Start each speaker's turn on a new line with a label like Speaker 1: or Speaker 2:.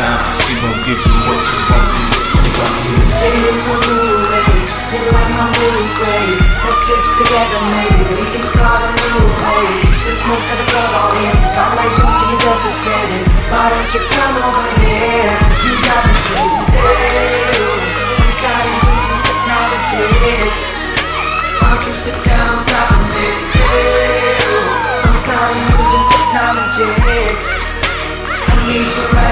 Speaker 1: time. She gon' give you what you want. Talk.
Speaker 2: It's a new age, you like my new craze Let's get together, maybe we can start a new phase The smoke's got the club all in. the spotlight's looking just as pretty Why don't you come over here? You got me saying, hey, I'm tired of using technology Why don't you sit down on top of me? Hey, I'm tired of using technology I need you right